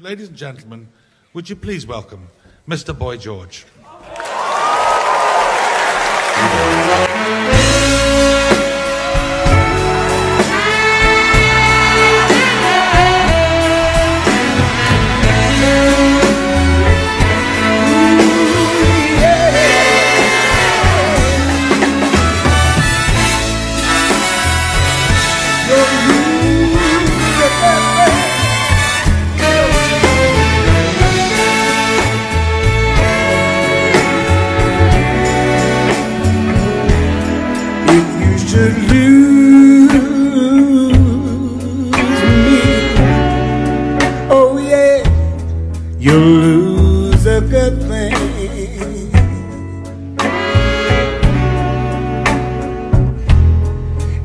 Ladies and gentlemen, would you please welcome Mr. Boy George? Should lose me, oh yeah, you'll lose a good thing.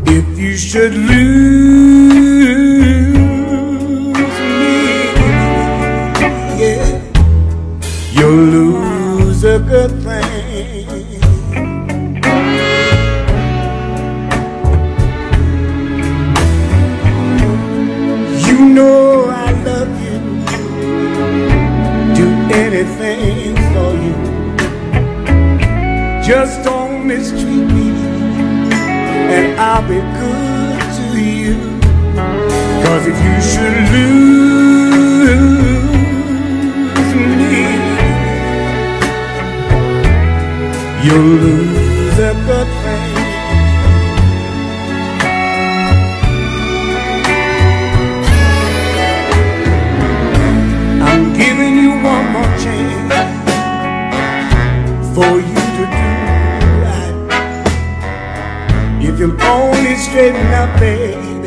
If you should lose Do anything for you. Just don't mistreat me, and I'll be good to you. Cause if you should lose me, you'll lose a good thing. For you to do right. If you'll only straighten up, baby,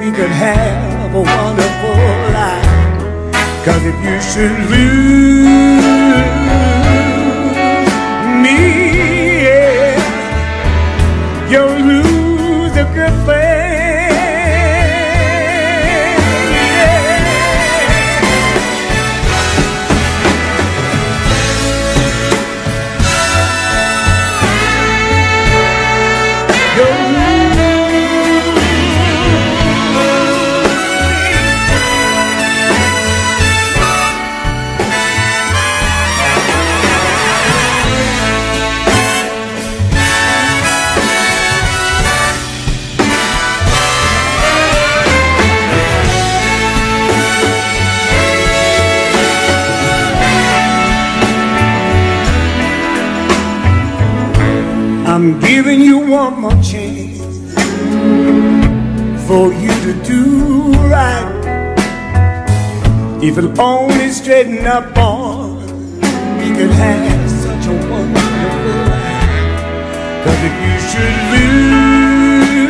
we could have a wonderful life. Cause if you should lose I'm giving you one more chance for you to do right. If you'll only straighten up, boy, we could have such a wonderful life. Cause if you should lose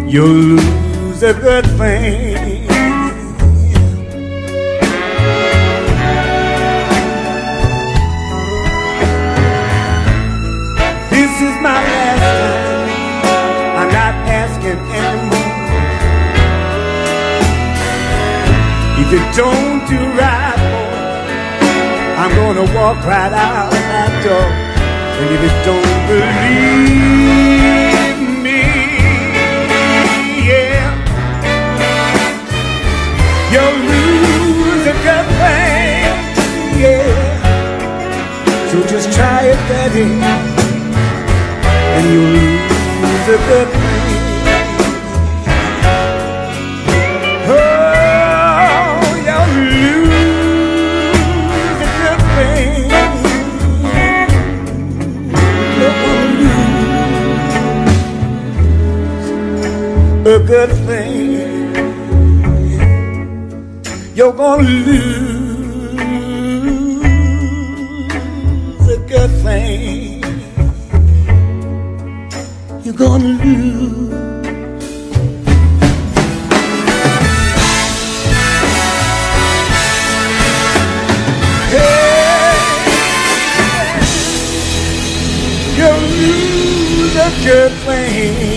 me, you'll lose a good thing. If you don't do right, I'm gonna walk right out that door. And if you don't believe me, yeah, you'll lose a good thing, yeah. So just try it, Daddy and you lose a good thing. a good thing. You're gonna lose a good thing. You're gonna lose. You lose a good thing.